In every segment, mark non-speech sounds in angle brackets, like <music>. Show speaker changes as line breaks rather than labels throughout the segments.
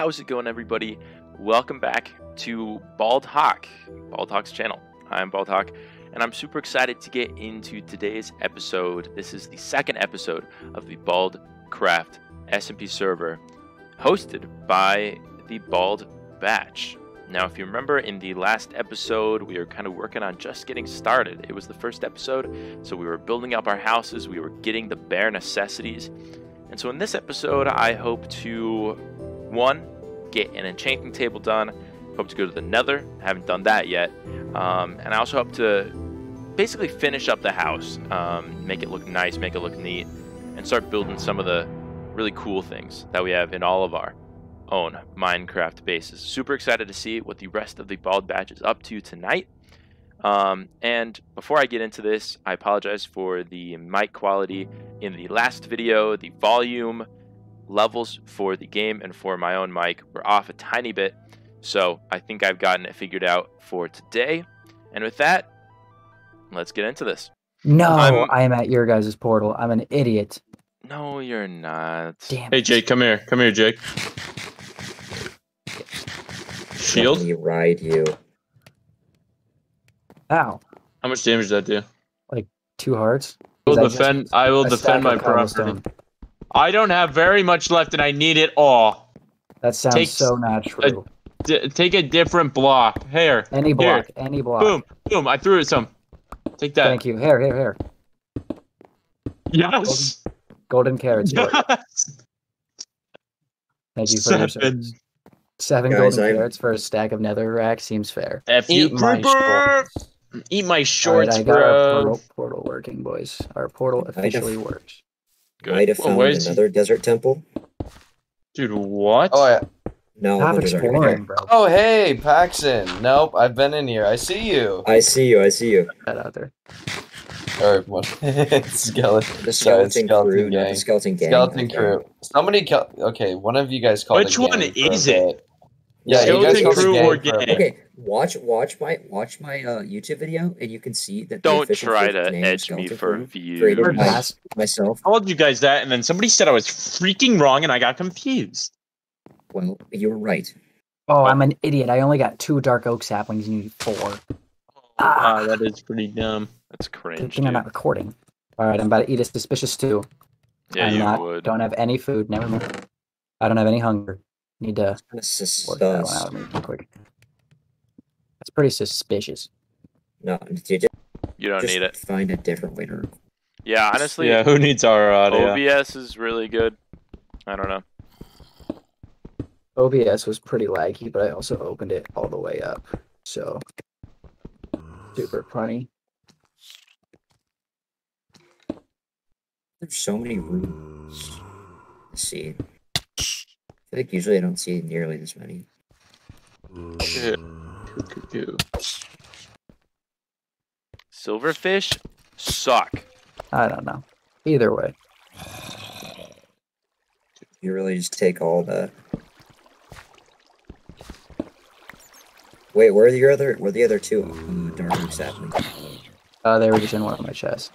How's it going, everybody? Welcome back to Bald Hawk, Bald Hawk's channel. I'm Bald Hawk, and I'm super excited to get into today's episode. This is the second episode of the Bald Craft SMP server, hosted by the Bald Batch. Now, if you remember in the last episode, we were kind of working on just getting started. It was the first episode, so we were building up our houses, we were getting the bare necessities. And so in this episode, I hope to one, get an enchanting table done. Hope to go to the nether. Haven't done that yet. Um, and I also hope to basically finish up the house, um, make it look nice, make it look neat, and start building some of the really cool things that we have in all of our own Minecraft bases. Super excited to see what the rest of the Bald Batch is up to tonight. Um, and before I get into this, I apologize for the mic quality in the last video, the volume levels for the game and for my own mic were off a tiny bit. So I think I've gotten it figured out for today. And with that, let's get into this.
No,
I'm-
I am at your guys' portal. I'm an idiot.
No, you're not.
Damn.
Hey. Jake, come here. Come here, Jake. Shield?
Let me ride you.
Ow.
How much damage did that do?
Like Two hearts.
I will
Is that just
defend I will defend my
of
property.
Cobblestone?
I don't have very much left and I need it all.
That sounds
Takes
so not true.
D- take a different block. Here.
any block, any block.
Boom. Boom. I threw it some. Take that.
Thank you. Here, here, here.
Yes.
Golden carrots. here.
yes. <laughs>
Thank you for your
Seven.
service. Seven
Guys,
golden
I'm-
carrots for a stack of nether rack seems fair.
F Eat you, my creeper. Eat my
All right,
shorts,
I got our
bro.
portal, portal working, boys. Our portal officially works.
Good.
Might have
Well,
found
where's he-
another desert temple.
Dude, what?
Oh, yeah.
No,
Stop
no,
exploring, bro.
oh, hey, Paxton. Nope, I've been in here. I see you.
I see you. I see you.
That out there.
Or what? <laughs> skeleton.
The
Sorry,
skeleton,
skeleton
crew, not
gang.
the skeleton gang.
Skeleton crew. Somebody call. Okay, one of you guys called.
Which one
gang for a
is it?
Bit. Yeah, you
Skeleton
guys
crew
gang
or gang?
Okay, watch, watch my, watch my uh, YouTube video, and you can see that.
Don't
official
try to edge me for views.
Created
We're
by
past-
myself.
I told you guys that, and then somebody said I was freaking wrong, and I got confused.
Well, you were right.
Oh, I'm an idiot. I only got two dark oak saplings. And you need four. Ah.
Ah, that is pretty dumb.
That's
Good
cringe.
thing I'm not recording. All right, I'm about to eat a suspicious stew.
Yeah,
I'm
you
not,
would.
Don't have any food. Never mind. I don't have any hunger. Need to
Sus-
work that one out real quick. That's pretty suspicious.
No, you just,
You don't
just
need it.
find a different way to.
Yeah, honestly,
Yeah, who needs our uh, audio?
OBS is really good. I don't know.
OBS was pretty laggy, but I also opened it all the way up. So super funny.
There's so many rooms. Let's see. I feel like usually I don't see nearly this many.
Silverfish suck.
I don't know. Either way.
You really just take all the. Wait, where are the other? Where are the other two? Dark oak sapling.
Uh, they were just in one of my chests.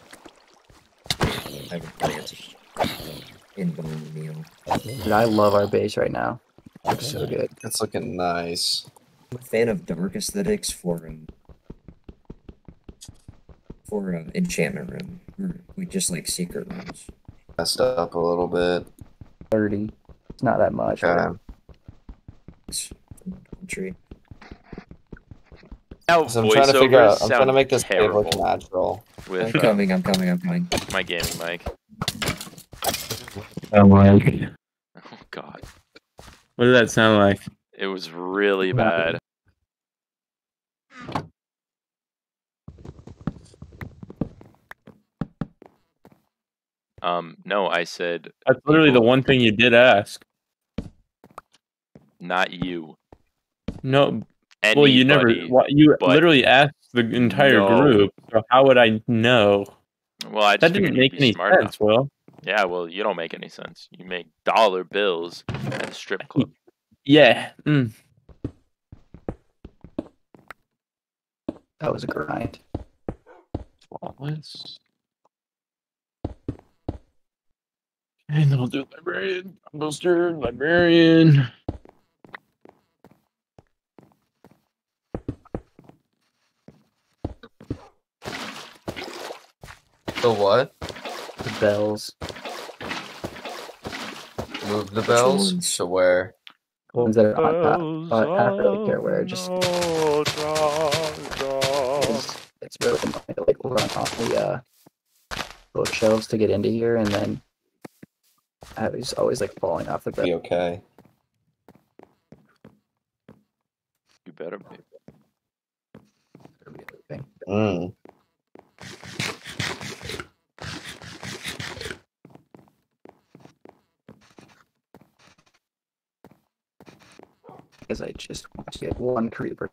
I in bone meal.
Dude, I love our base right now. Looks so good.
It's looking nice.
I'm a fan of dark aesthetics for um, for uh, enchantment room. Or we just like secret rooms.
Messed up a little bit.
30. It's not that much. but
Okay.
It's tree.
Now
So I'm trying to figure out. I'm trying to make this cave look
terrible
natural.
I'm
with
coming. I'm coming. I'm coming.
my gaming mic.
Sound like.
Oh god,
What did that sound like?
it was really bad. Um, no, I said
That's literally the one thing you did ask.
not you.
No, well, you never. You literally asked the entire
No.
group. So how would I know?
Well, I just
That didn't make any
smart enough.
sense. Will.
Yeah, well, you don't make any sense. You make dollar bills at a strip club.
Yeah. Mm.
That was a grind.
Flawless. And then I'll do librarian, booster, librarian.
The what?
The bells.
Move the bells
ones?
to where?
The ones that are on top. I don't really care where. Just it's, it's really annoying to like run off the uh, bookshelves to get into here, and then I was always like falling off the bed.
Be okay.
You better be.
Mm.
Because I just want to get one creeper.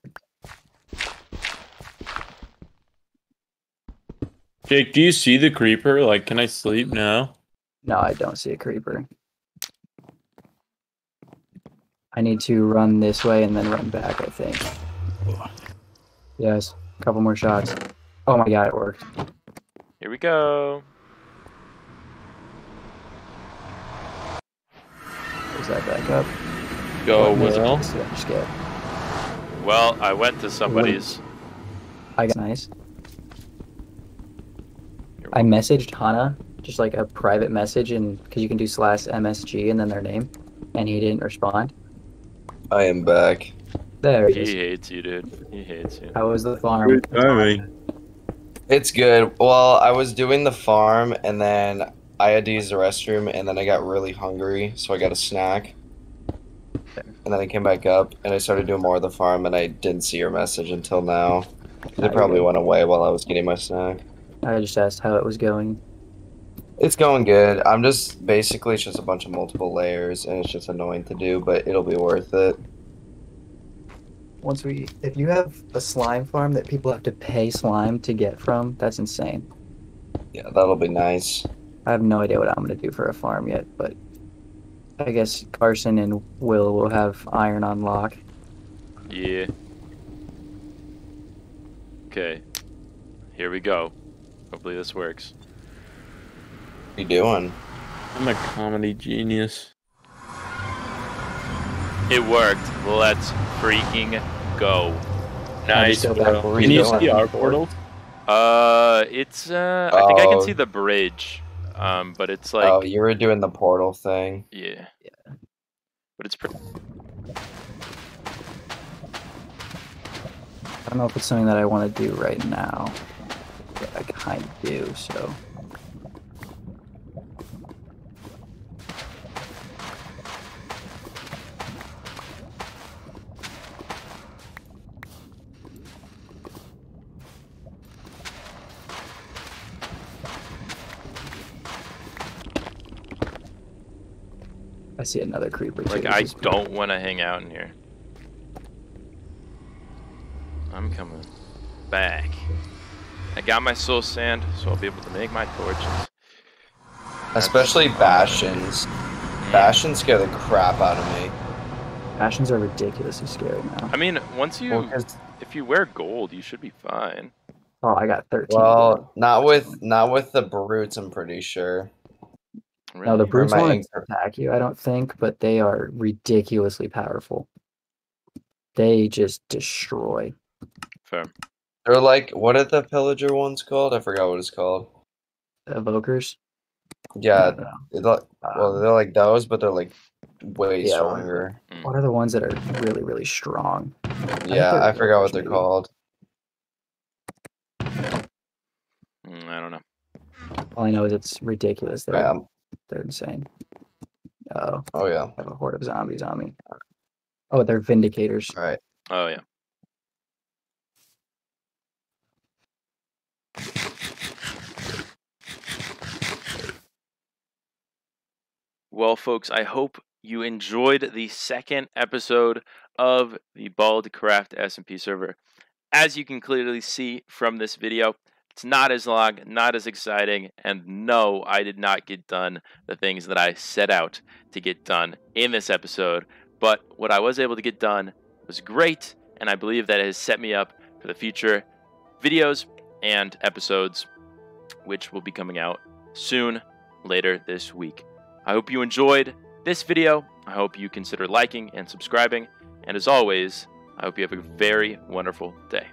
Jake, do you see the creeper? Like, can I sleep now?
No, I don't see a creeper. I need to run this way and then run back, I think. Yes, a couple more shots. Oh my god, it worked.
Here we go.
Is that back up?
Go,
What music
Will.
is this?
Well, I went to somebody's.
I got nice. I messaged Hana, just like a private message, and because you can do slash MSG and then their name, and he didn't respond.
I am back.
There he
He
is.
hates you, dude. He hates you.
How was the farm?
It's good. Well, I was doing the farm and then I had to use the restroom and then I got really hungry, so I got a snack. And then I came back up and I started doing more of the farm and I didn't see your message until now. It probably went away while I was getting my snack.
I just asked how it was going.
It's going good. I'm just basically it's just a bunch of multiple layers and it's just annoying to do, but it'll be worth it.
Once we, if you have a slime farm that people have to pay slime to get from, that's insane.
Yeah, that'll be nice.
I have no idea what I'm gonna do for a farm yet, but I guess Carson and Will will have iron on lock.
Yeah. Okay. Here we go. Hopefully this works.
What are you doing?
I'm a comedy genius.
It worked. Let's freaking go.
Nice.
go back
bro.
where
Can
you
you see our portal?
Uh, it's uh, I think I can
Oh.
see the bridge. Um, but it's like,
oh, you were doing the portal thing.
yeah. Yeah. But it's pretty.
I don't know if it's something that I want to do right now, but I kind of do. So I see another creeper.
Like
too.
I don't want to hang out in here. I'm coming back. I got my soul sand, so I'll be able to make my torches.
Especially Bastions. Mm. Bastions scare the crap out of me.
Bastions are ridiculously scary now.
I mean, once you
Well, 'cause-
if you wear gold, you should be fine.
Oh, I got 13.
well, not with not with the brutes. I'm pretty sure.
No, the
Really?
brutes
my
won't attack you, I don't think, but they are ridiculously powerful. They just destroy.
Fair.
They're like, what are the pillager ones called? I forgot what it's called.
Evokers.
Yeah, they're like, well,
Um,
they're like those, but they're like way
Yeah,
stronger.
what are the ones that are really, really strong?
Yeah,
they're
I forgot what they're
maybe.
called.
Mm, I don't know.
All I know is it's ridiculous. They're,
Yeah.
They're insane. Oh,
Oh yeah.
I have a horde of zombies on me. Oh, they're vindicators.
All right.
Oh yeah. Well, folks, I hope you enjoyed the second episode of the Bald Craft SMP server. As you can clearly see from this video, it's not as long, not as exciting, and no, I did not get done the things that I set out to get done in this episode. But what I was able to get done was great, and I believe that it has set me up for the future videos and episodes, which will be coming out soon later this week. I hope you enjoyed this video. I hope you consider liking and subscribing. And as always, I hope you have a very wonderful day.